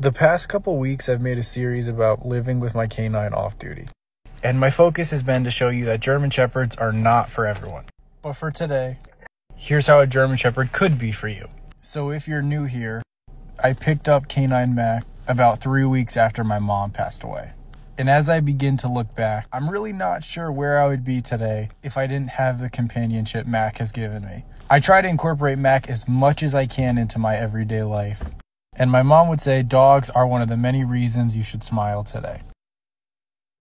The past couple weeks, I've made a series about living with my canine off duty. And my focus has been to show you that German Shepherds are not for everyone. But for today, here's how a German Shepherd could be for you. So if you're new here, I picked up Canine Mac about three weeks after my mom passed away. And as I begin to look back, I'm really not sure where I would be today if I didn't have the companionship Mac has given me. I try to incorporate Mac as much as I can into my everyday life. And my mom would say dogs are one of the many reasons you should smile today.